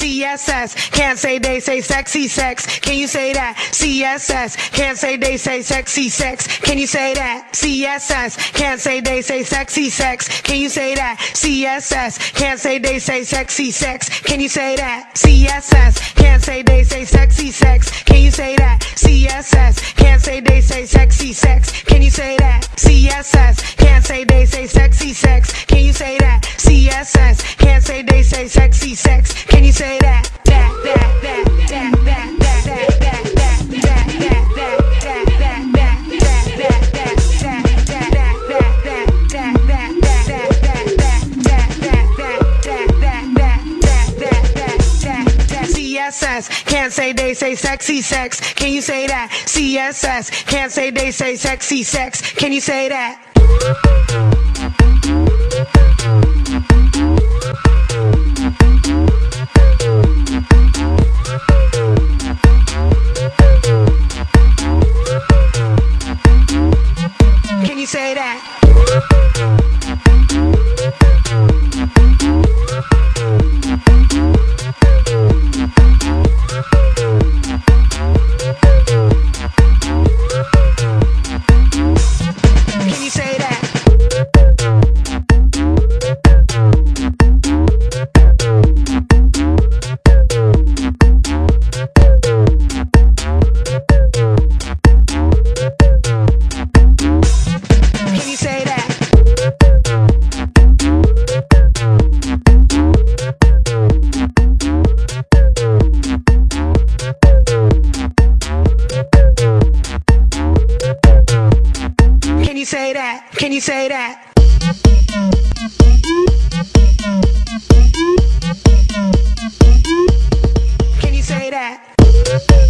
CSS. Can't say they say sexy sex. Can you say that? CSS. Can't say they say sexy sex. Can you say that? CSS. Can't say they say sexy sex. Can you say that? CSS. Can't say they say sexy sex. Can you say that? CSS. Can't say they say sexy sex. Can you say that? CSS. Can't say they say sexy sex. Can you say that? CSS. Say they say sexy sex. Can you say that? CSS. Can't say they say sexy sex. Can you say that? That, that, that, that, that, that, that, that, that, that, that, that, can't say they say sexy sex. Can you say that? CSS, can't say they say sexy sex. Can you say that? say that. say that? Can you say that? Can you say that?